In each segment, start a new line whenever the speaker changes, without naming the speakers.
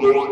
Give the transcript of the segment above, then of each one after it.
boy.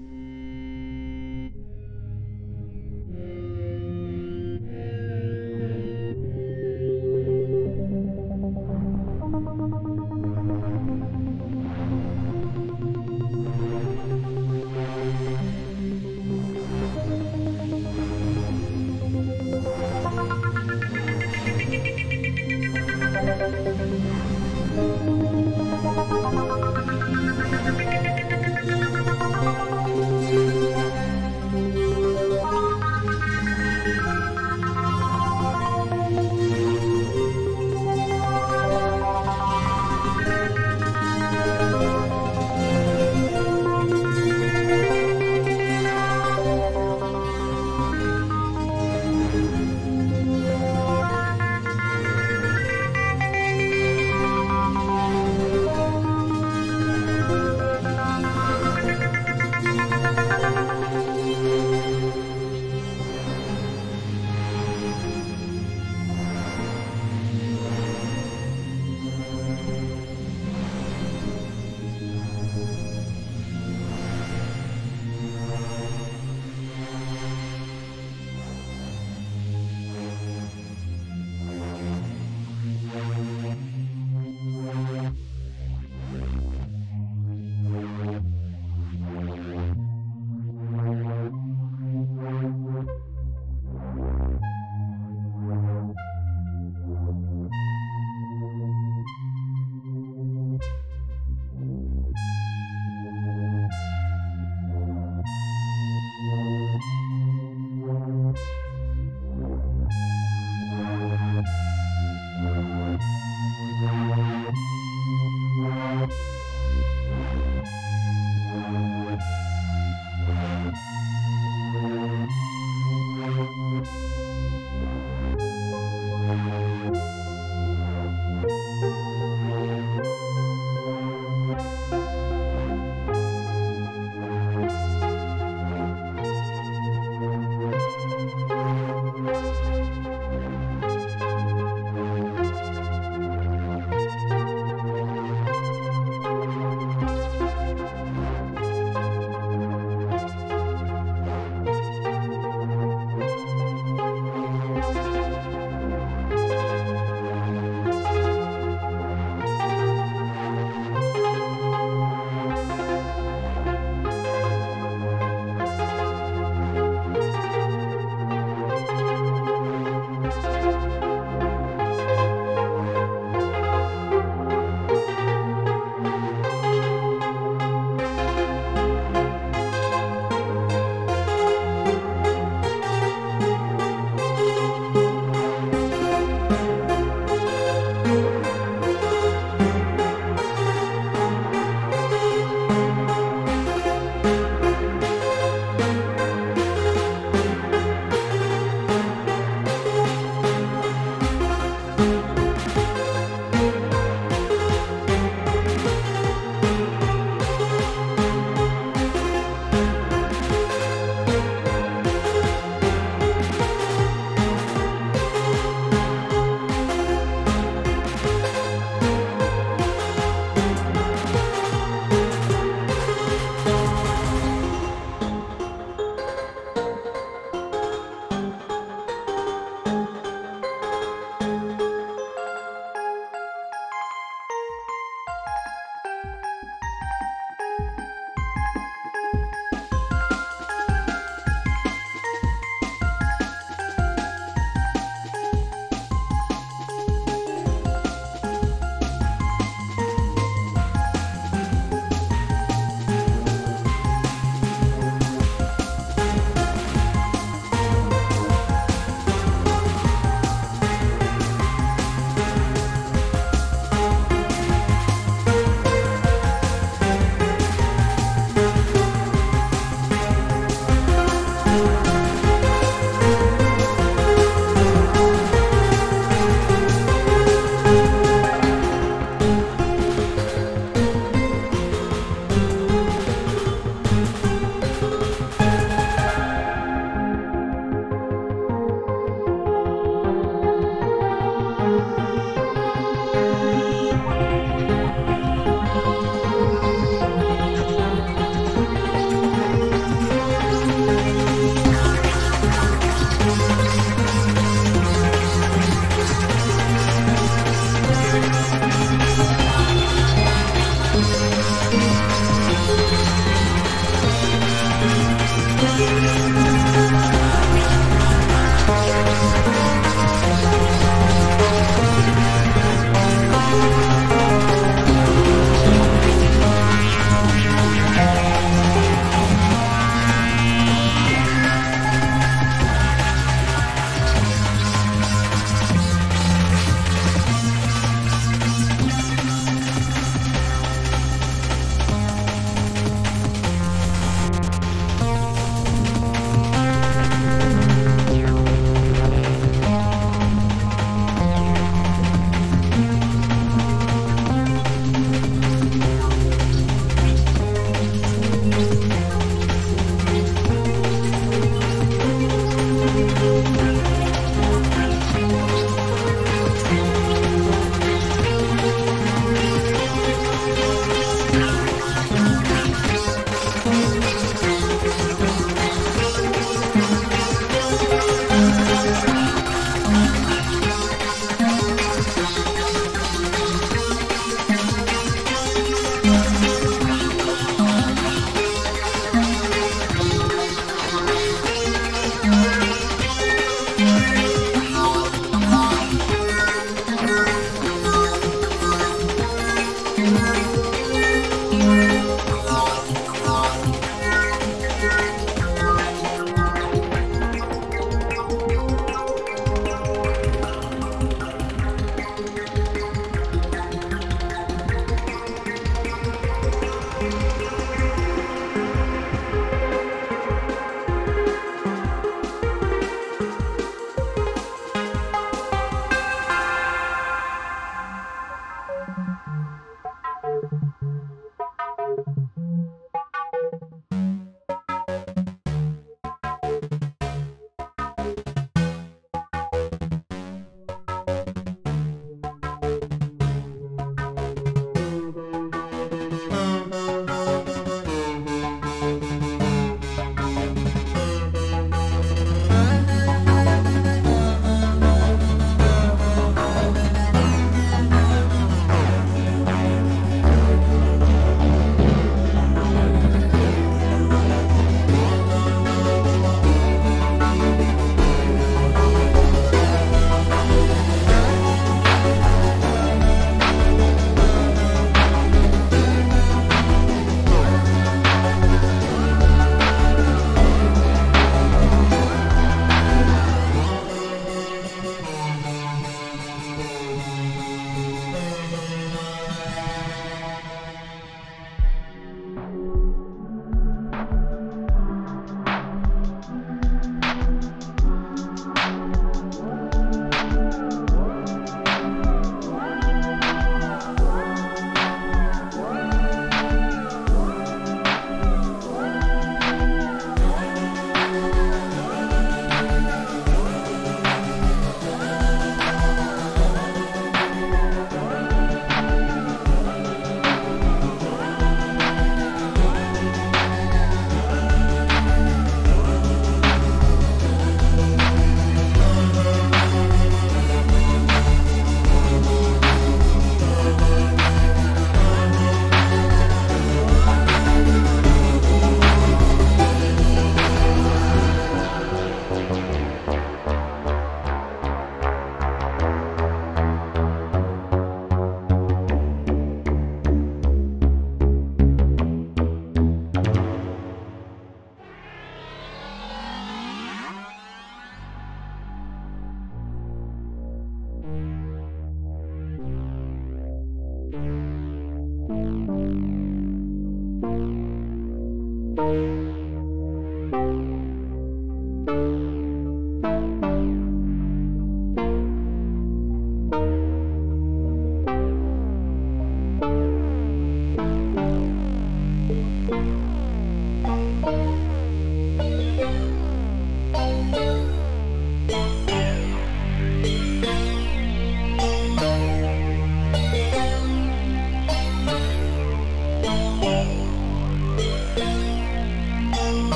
Mm.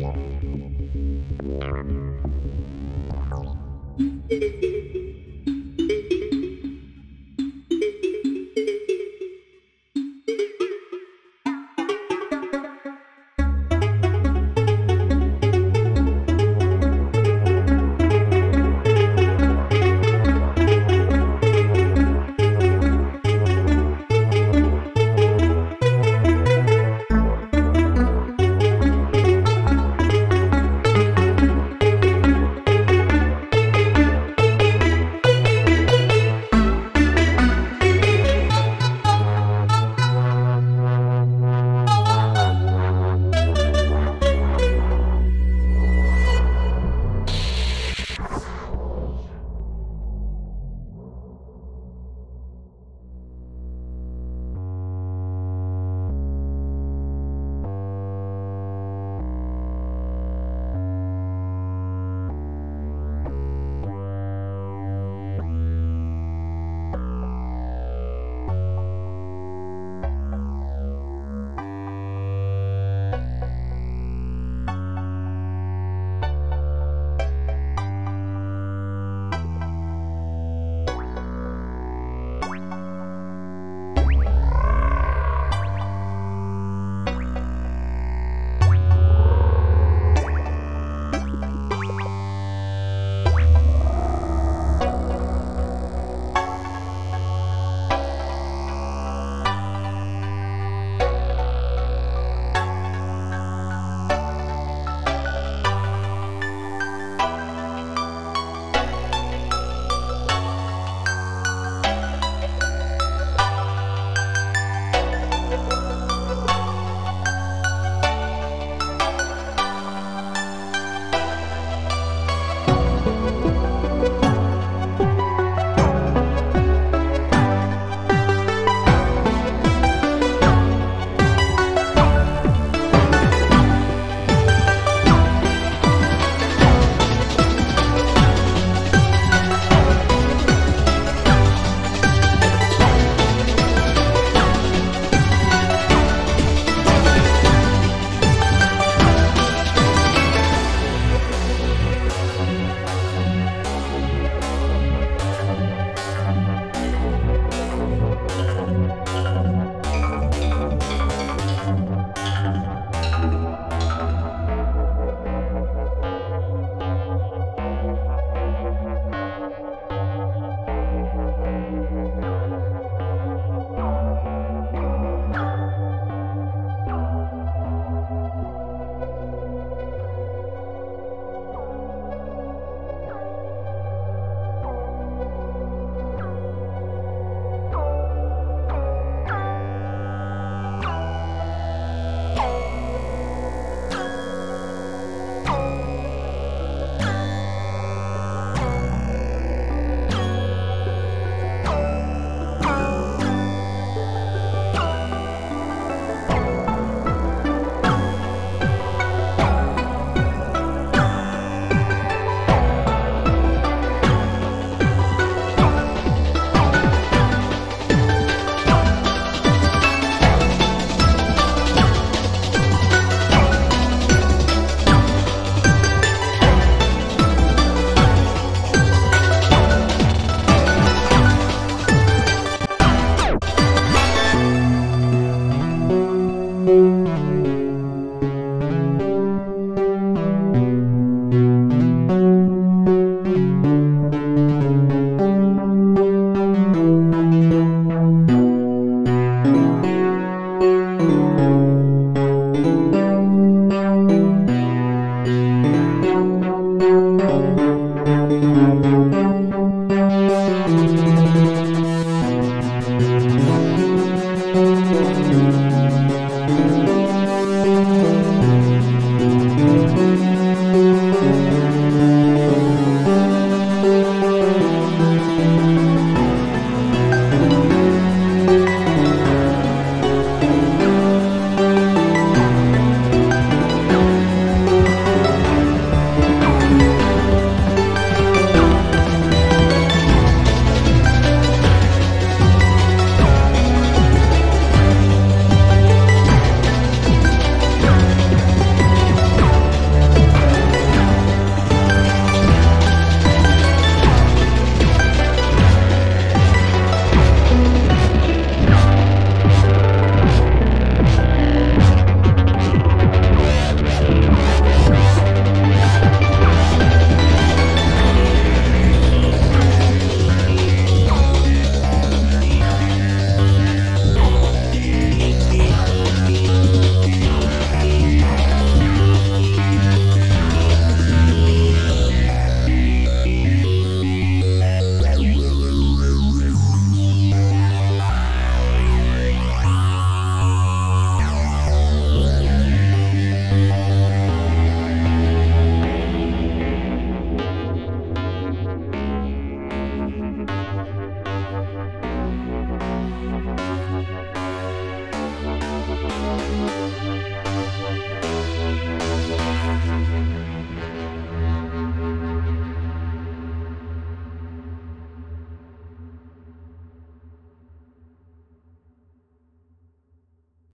Thank you.